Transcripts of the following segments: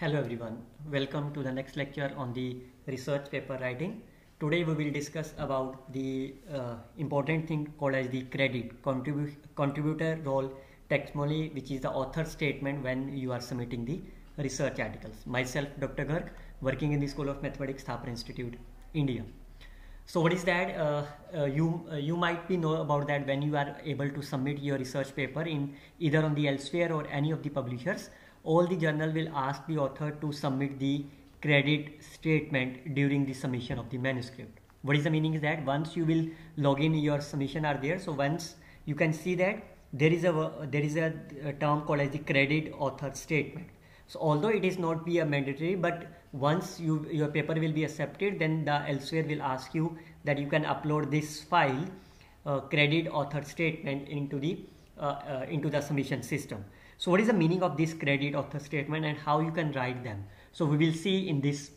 Hello everyone, welcome to the next lecture on the research paper writing. Today we will discuss about the uh, important thing called as the credit, contribu contributor role taxonomy which is the author statement when you are submitting the research articles. Myself Dr. Garg working in the School of Mathematics Thapar Institute, India. So what is that? Uh, uh, you uh, you might be know about that when you are able to submit your research paper in either on the Elsevier or any of the publishers all the journal will ask the author to submit the credit statement during the submission of the manuscript. What is the meaning is that once you will log in your submission are there. So once you can see that there is a there is a, a term called as the credit author statement. So although it is not be a mandatory, but once you your paper will be accepted, then the Elsevier will ask you that you can upload this file uh, credit author statement into the uh, uh, into the submission system. So what is the meaning of this credit author statement and how you can write them? So we will see in this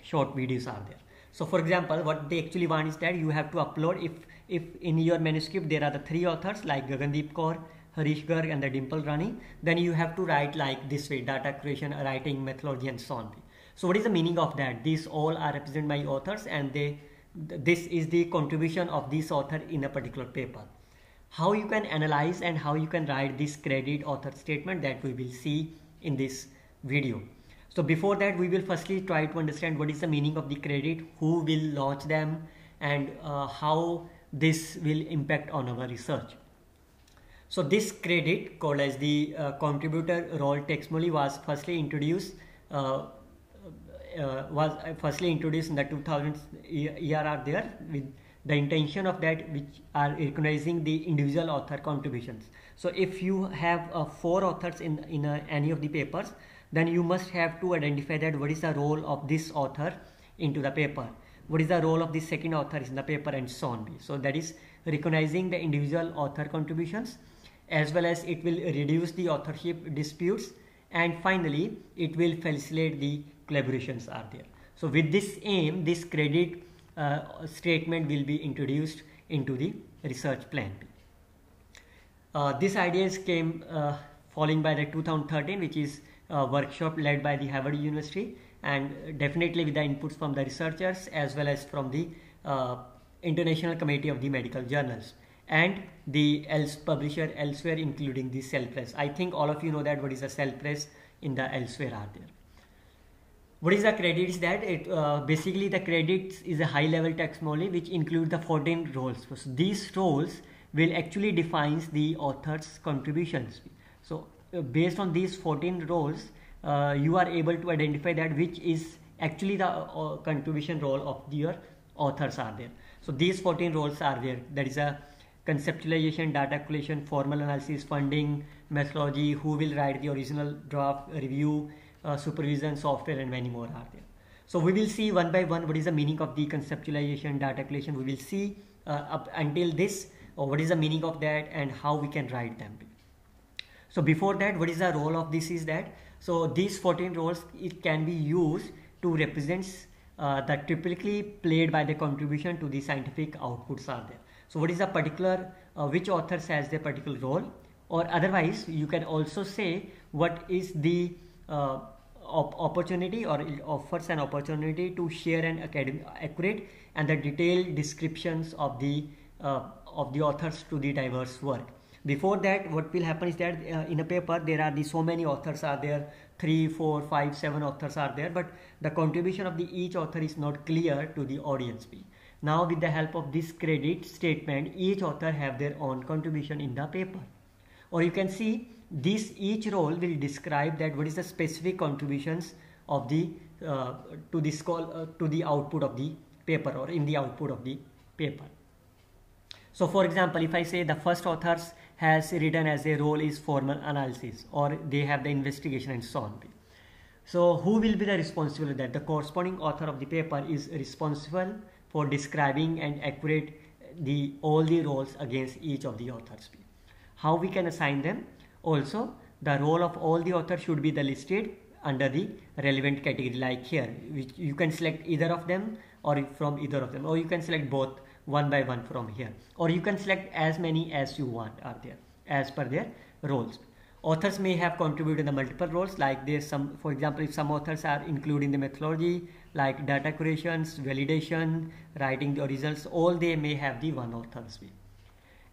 short videos are there. So for example, what they actually want is that you have to upload if if in your manuscript there are the three authors like Gagandeep Kaur, Harish Garg and the Dimple Rani, then you have to write like this way, data curation, writing, methodology and so on. So what is the meaning of that? These all are represented by authors and they this is the contribution of this author in a particular paper how you can analyze and how you can write this credit author statement that we will see in this video. So before that we will firstly try to understand what is the meaning of the credit, who will launch them and uh, how this will impact on our research. So this credit called as the uh, contributor role textually was firstly introduced uh, uh was firstly introduced in the 2000s year are there with the intention of that which are recognizing the individual author contributions. So if you have uh, four authors in in uh, any of the papers then you must have to identify that what is the role of this author into the paper. What is the role of the second author in the paper and so on. So that is recognizing the individual author contributions as well as it will reduce the authorship disputes and finally it will facilitate the collaborations are there. So with this aim this credit uh, statement will be introduced into the research plan. Uh, these ideas came uh, following by the 2013 which is a workshop led by the Harvard University and definitely with the inputs from the researchers as well as from the uh, International Committee of the Medical Journals and the else publisher Elsevier including the cell press. I think all of you know that what is a cell press in the Elsevier are there what is the credits that it uh, basically the credits is a high level taxonomy which include the 14 roles. So these roles will actually defines the author's contributions. So uh, based on these 14 roles uh, you are able to identify that which is actually the uh, contribution role of your authors are there. So these 14 roles are there. That is a conceptualization data collection formal analysis funding methodology who will write the original draft review uh, supervision software and many more are there. So we will see one by one what is the meaning of the conceptualization, data collection. We will see uh, up until this or what is the meaning of that and how we can write them. So before that, what is the role of this is that, so these 14 roles, it can be used to represent uh, that typically played by the contribution to the scientific outputs are there. So what is the particular, uh, which authors has their particular role or otherwise you can also say what is the uh, op opportunity or it offers an opportunity to share an accurate and the detailed descriptions of the uh, of the authors to the diverse work before that what will happen is that uh, in a paper there are the so many authors are there. Three four five seven authors are there but the contribution of the each author is not clear to the audience. Now with the help of this credit statement each author have their own contribution in the paper. Or you can see this each role will describe that what is the specific contributions of the uh, to this call uh, to the output of the paper or in the output of the paper. So for example if i say the first authors has written as a role is formal analysis or they have the investigation and so on. So who will be the responsible that the corresponding author of the paper is responsible for describing and accurate the all the roles against each of the authors? How we can assign them also, the role of all the authors should be the listed under the relevant category like here which you can select either of them or from either of them or you can select both one by one from here or you can select as many as you want are there as per their roles. Authors may have contributed the multiple roles like there's some for example if some authors are including the methodology like data curations validation writing the results all they may have the one author's view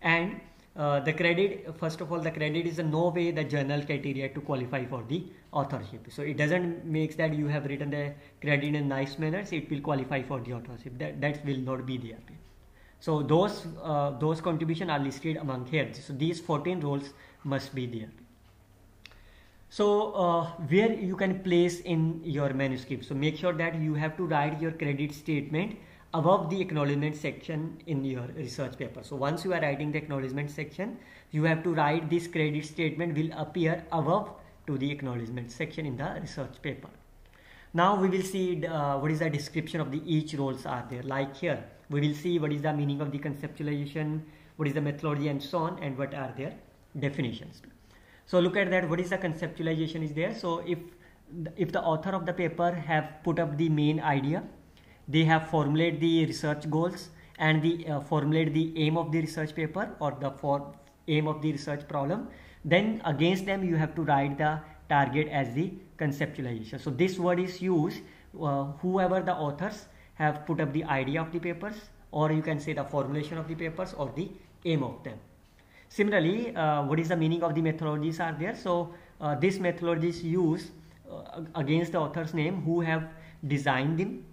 and uh, the credit first of all the credit is in no way the journal criteria to qualify for the authorship. So it doesn't makes that you have written the credit in nice manners it will qualify for the authorship. That that will not be there so those uh, those contribution are listed among here so these 14 roles must be there. So uh, where you can place in your manuscript. So make sure that you have to write your credit statement above the acknowledgement section in your research paper. So once you are writing the acknowledgement section you have to write this credit statement will appear above to the acknowledgement section in the research paper. Now we will see uh, what is the description of the each roles are there. Like here we will see what is the meaning of the conceptualization what is the methodology and so on and what are their definitions. So look at that what is the conceptualization is there. So if if the author of the paper have put up the main idea they have formulated the research goals and the uh, formulate the aim of the research paper or the for aim of the research problem. Then against them you have to write the target as the conceptualization. So this word is used uh, whoever the authors have put up the idea of the papers or you can say the formulation of the papers or the aim of them. Similarly, uh, what is the meaning of the methodologies are there? So uh, this methodologies use uh, against the author's name who have designed them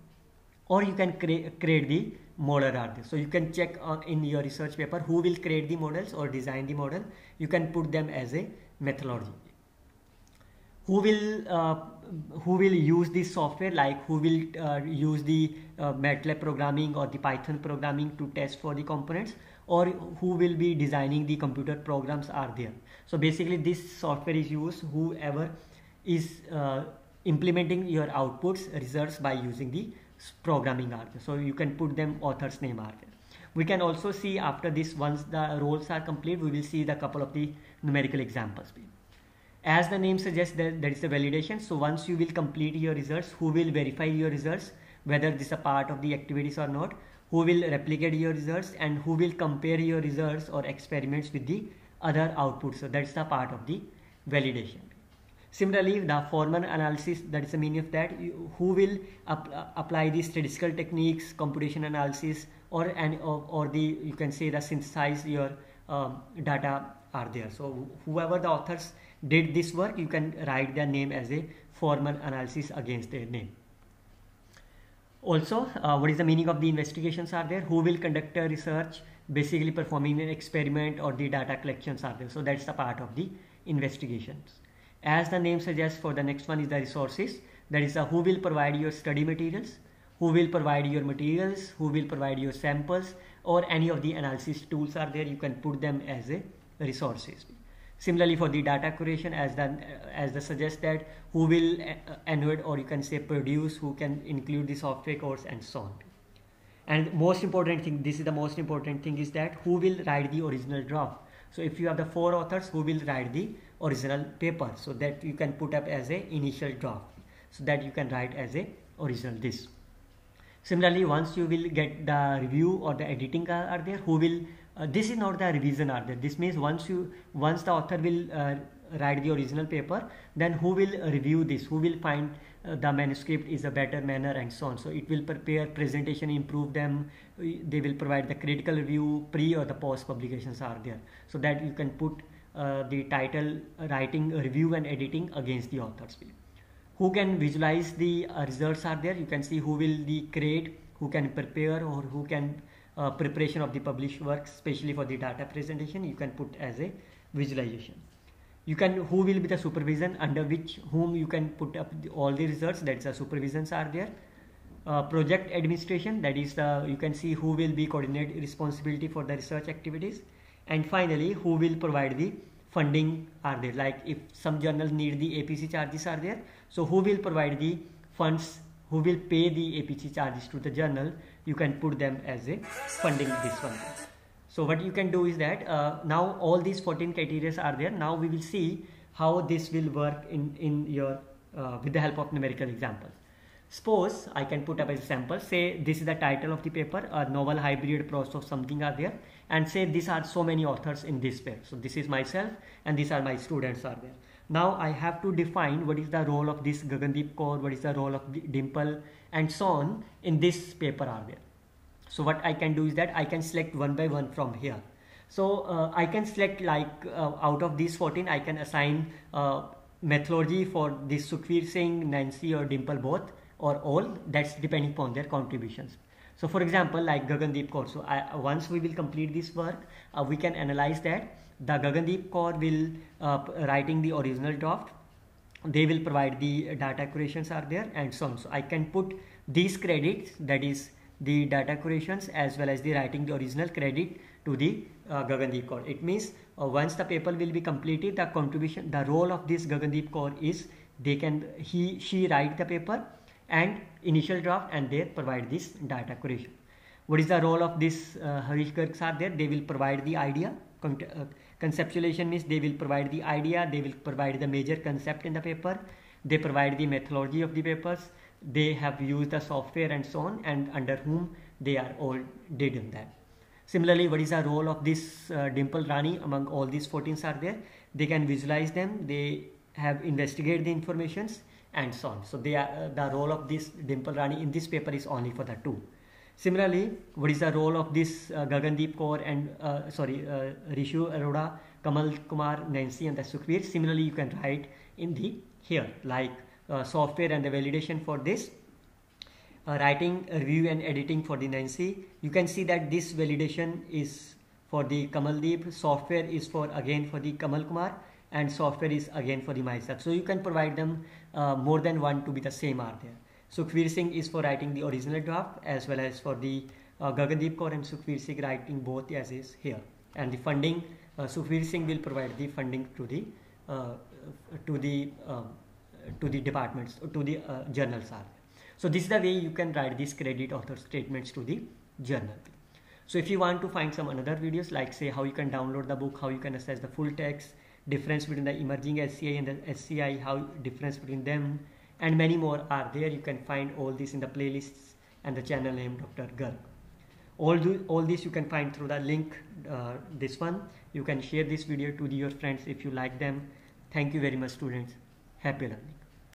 or you can cre create the model are. So you can check uh, in your research paper who will create the models or design the model. You can put them as a methodology. Who will uh, who will use this software like who will uh, use the MATLAB programming or the Python programming to test for the components or who will be designing the computer programs are there so basically this software is used whoever is uh, implementing your outputs results by using the programming are there. so you can put them author's name are there we can also see after this once the roles are complete we will see the couple of the numerical examples as the name suggests that there is a validation so once you will complete your results who will verify your results whether this is a part of the activities or not who will replicate your results and who will compare your results or experiments with the other outputs. So that's the part of the validation. Similarly, the formal analysis, that is the meaning of that, you, who will ap apply the statistical techniques, computation analysis, or, or, or the, you can say the synthesize your um, data are there. So whoever the authors did this work, you can write their name as a formal analysis against their name. Also, uh, what is the meaning of the investigations are there? Who will conduct a research? Basically performing an experiment or the data collections are there. So that's the part of the investigations. As the name suggests for the next one is the resources. That is the who will provide your study materials, who will provide your materials, who will provide your samples or any of the analysis tools are there. You can put them as a resources. Similarly, for the data curation, as the as the suggest that who will uh, annotate or you can say produce, who can include the software course and so on. And most important thing, this is the most important thing is that who will write the original draft. So if you have the four authors, who will write the original paper, so that you can put up as a initial draft, so that you can write as a original this. Similarly, once you will get the review or the editing are, are there, who will uh, this is not the revision are there. This means once you once the author will uh, write the original paper then who will review this? Who will find uh, the manuscript is a better manner and so on. So it will prepare presentation improve them. They will provide the critical review pre or the post publications are there. So that you can put uh, the title writing review and editing against the author's view who can visualize the uh, results are there you can see who will the create who can prepare or who can uh, preparation of the published work, especially for the data presentation, you can put as a visualization. You can, who will be the supervision under which, whom you can put up the, all the results, that's the supervisions are there. Uh, project administration, that is the, you can see who will be coordinate responsibility for the research activities. And finally, who will provide the funding are there, like if some journals need the APC charges are there, so who will provide the funds, who will pay the APC charges to the journal? You can put them as a funding this one. So what you can do is that uh, now all these 14 criteria are there. Now we will see how this will work in in your uh, with the help of numerical examples suppose I can put up a sample say this is the title of the paper a novel hybrid prose of something are there. And say these are so many authors in this paper so this is myself and these are my students are there. Now I have to define what is the role of this Gagandeep Kaur what is the role of Dimple and so on in this paper are there. So what I can do is that I can select one by one from here. So uh, I can select like uh, out of these 14 I can assign uh, methodology for this Sukhveer Singh, Nancy or Dimple both or all that's depending upon their contributions. So for example like Gagandeep Kaur, so I, once we will complete this work uh, we can analyze that the Gagandeep Kaur will uh, writing the original draft they will provide the data curations are there and so on so I can put these credits that is the data curations as well as the writing the original credit to the uh, Gagandeep Kaur. It means uh, once the paper will be completed, the contribution, the role of this Gagandeep Kaur is they can, he, she write the paper and initial draft and they provide this data curation. What is the role of this uh, Harish Gargs are there? They will provide the idea. Con uh, conceptualization means they will provide the idea, they will provide the major concept in the paper, they provide the methodology of the papers, they have used the software and so on and under whom they are all did in that. Similarly, what is the role of this uh, Dimple Rani among all these 14s are there? They can visualize them, they have investigated the informations and so on. So they are, uh, the role of this Dimple Rani in this paper is only for the two. Similarly, what is the role of this uh, Gagandeep Kaur and uh, sorry uh, Rishu Arora, Kamal Kumar, Nancy and the Sukhveer. Similarly, you can write in the here like uh, software and the validation for this uh, writing, review and editing for the Nancy. You can see that this validation is for the Kamaldeep, software is for again for the Kamal Kumar and software is again for the myself. So you can provide them uh, more than one to be the same are there. Sukhveer Singh is for writing the original draft as well as for the uh, Gagandeep Kaur and Sukhveer Singh writing both as is here. And the funding, uh, Sukhveer Singh will provide the funding to the uh, to the um, to the departments to the uh, journals are. So this is the way you can write these credit author statements to the journal. So if you want to find some another videos like say how you can download the book, how you can assess the full text, difference between the emerging SCI and the SCI, how difference between them and many more are there. You can find all this in the playlists and the channel name Dr. Garg. All, all this you can find through the link, uh, this one. You can share this video to your friends if you like them. Thank you very much students. Happy learning.